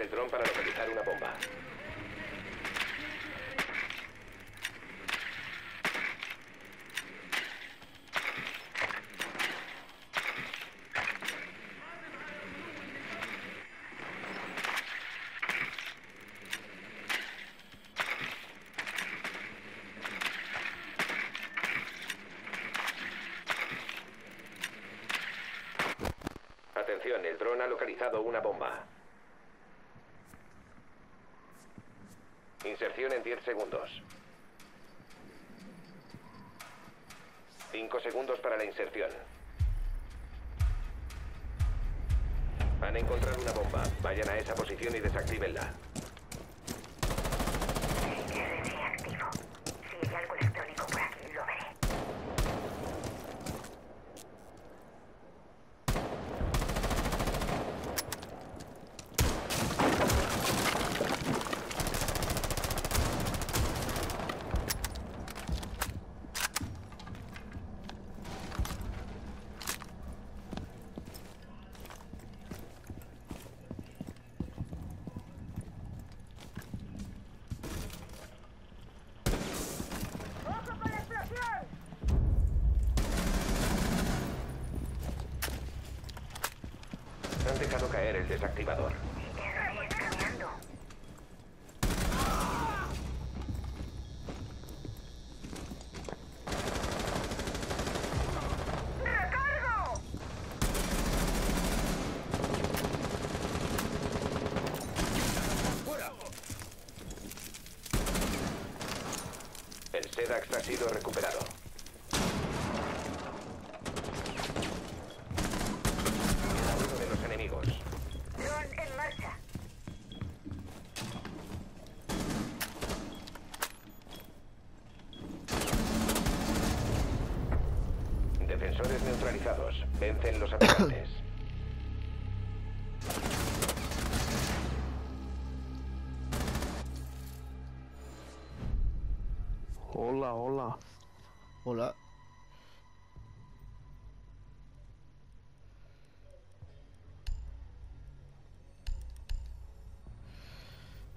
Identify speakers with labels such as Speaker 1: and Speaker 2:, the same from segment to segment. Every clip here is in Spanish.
Speaker 1: el dron para localizar una bomba. Atención, el dron ha localizado una bomba. Inserción en 10 segundos. 5 segundos para la inserción. Han encontrado una bomba. Vayan a esa posición y desactívenla. Dejado caer el desactivador. El SEDAX ha sido recuperado.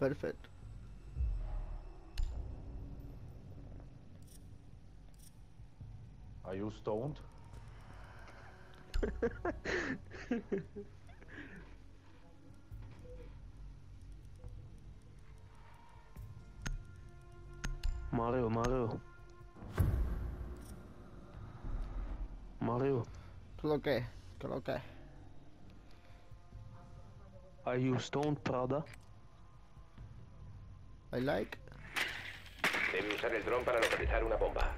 Speaker 2: perfect.
Speaker 3: Are you stoned?
Speaker 4: Mario, Mario. Mario.
Speaker 2: Coloquei, coloquei.
Speaker 4: Are you stoned, Prada?
Speaker 2: I like.
Speaker 1: Debe usar el dron para localizar una bomba.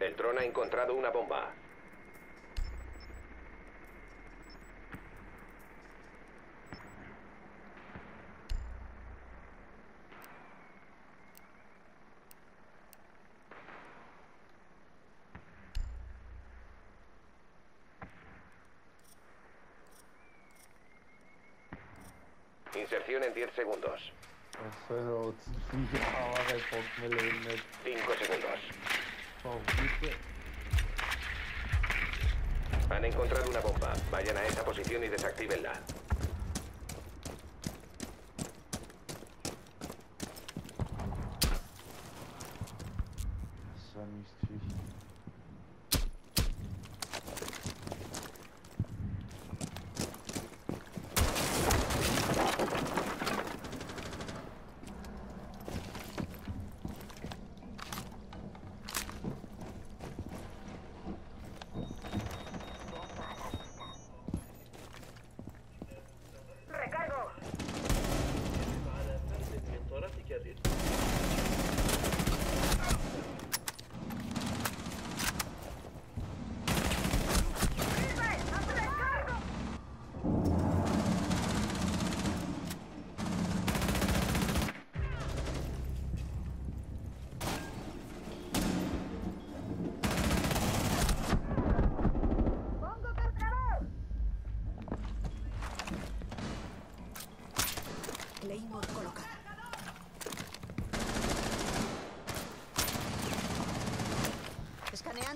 Speaker 1: El dron ha encontrado una bomba. Inserción en 10 segundos.
Speaker 3: Das wäre ziemlich Jahre von mir leben nicht.
Speaker 1: 5 segundos. Han encontrado una bomba. Vayan a esa posición y desactívenla.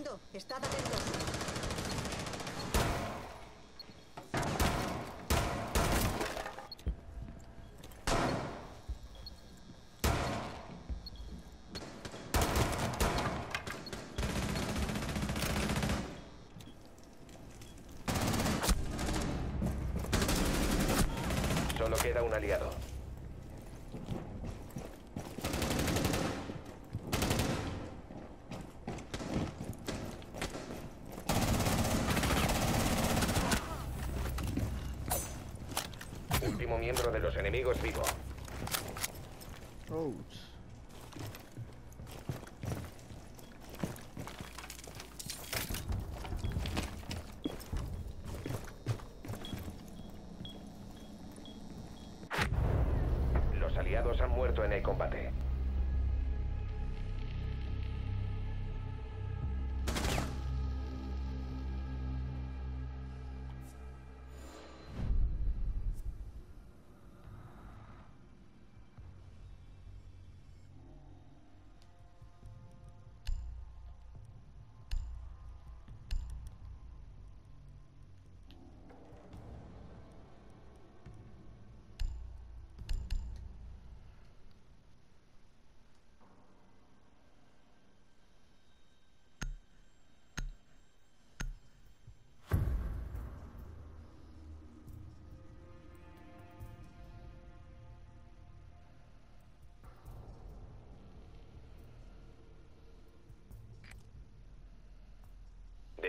Speaker 5: Escaneando. Estad atentos.
Speaker 1: Solo queda un aliado.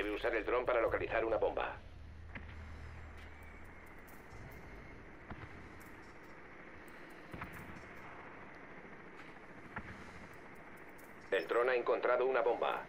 Speaker 1: Debe usar el dron para localizar una bomba. El dron ha encontrado una bomba.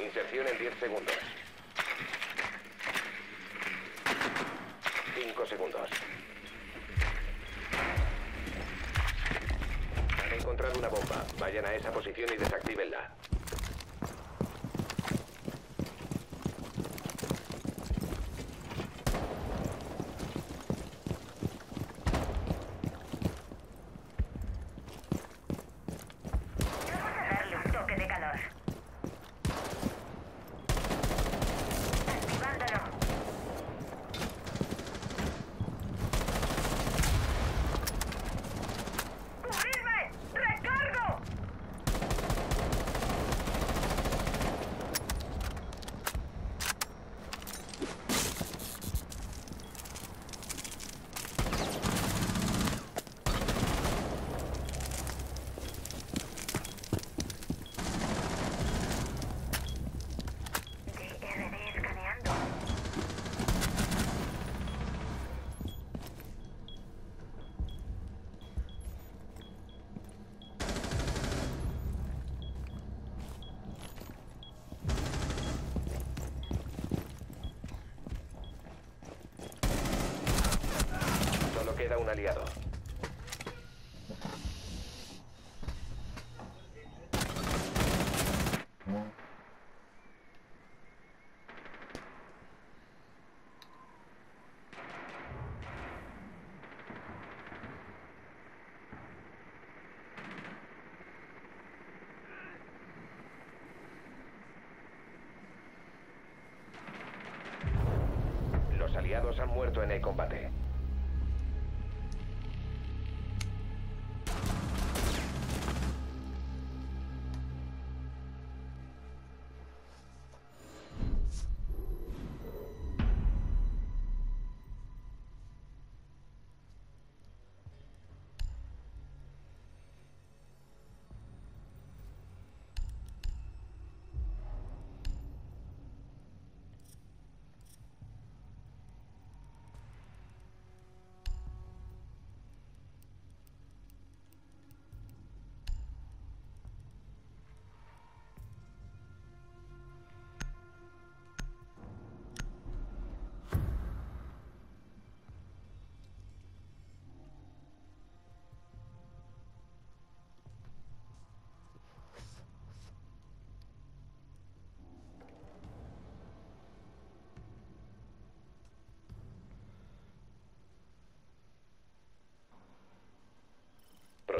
Speaker 1: Inserción en 10 segundos. 5 segundos. Han bomba. Vayan a esa posición y desactívenla.
Speaker 6: Un
Speaker 1: aliado. Los aliados han muerto en el combate.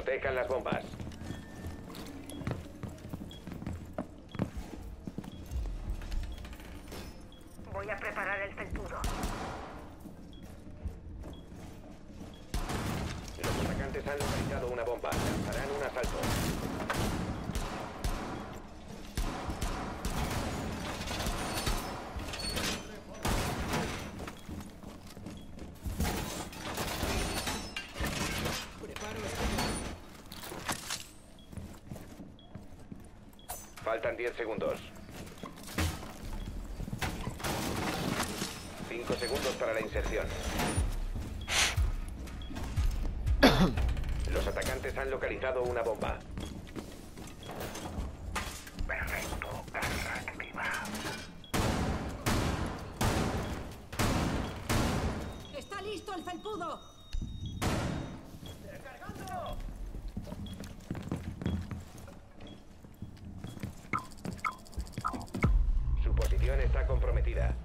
Speaker 1: Protejan las bombas.
Speaker 6: Voy a preparar el felpudo.
Speaker 1: Los atacantes han localizado una bomba. Lanzarán un asalto. 10 segundos. 5 segundos para la inserción. Los atacantes han localizado una bomba. Perfecto, carga activa.
Speaker 5: ¡Está listo el felpudo!
Speaker 1: Su posición está comprometida.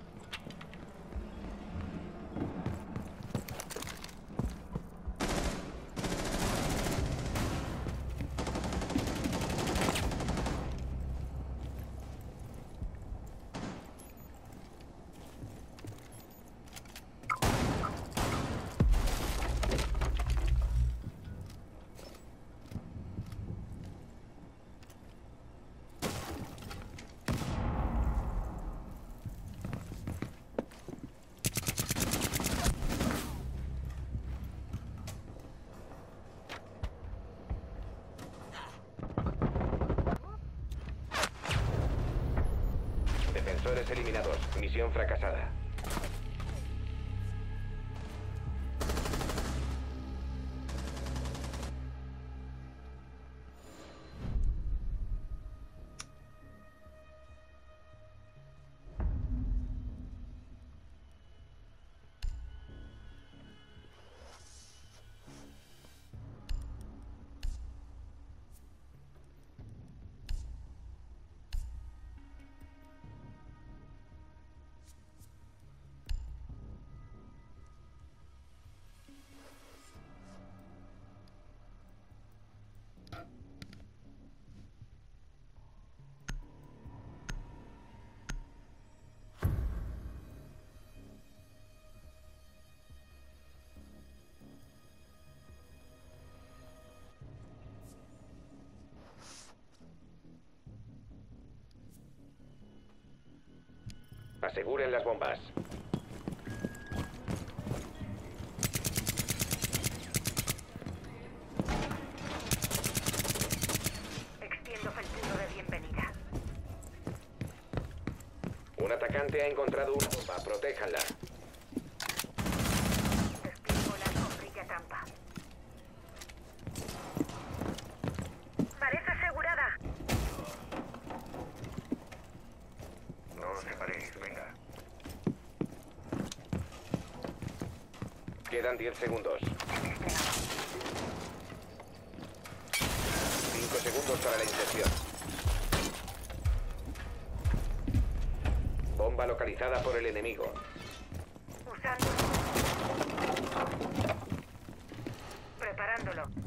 Speaker 1: Defensores eliminados. Misión fracasada. Aseguren las bombas.
Speaker 6: Extiendo felpudo de bienvenida.
Speaker 1: Un atacante ha encontrado una bomba. Protéjanla. Quedan 10 segundos. 5 segundos para la inserción. Bomba localizada por el enemigo.
Speaker 6: Usando. Preparándolo.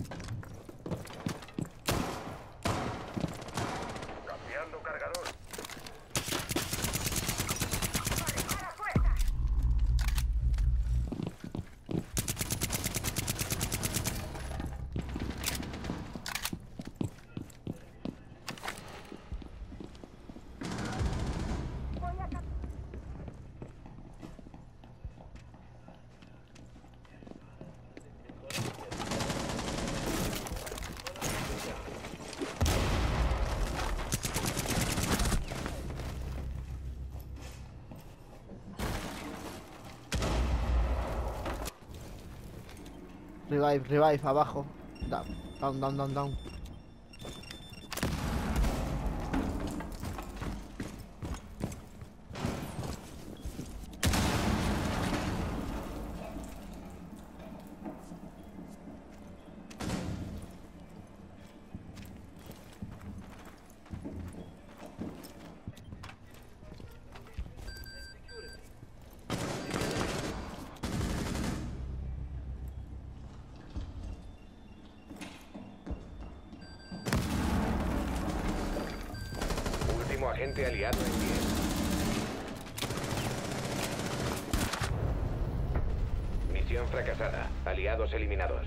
Speaker 2: Revive, revive, abajo. Down, down, down, down, down.
Speaker 1: Aliado en pie. Misión fracasada. Aliados eliminados.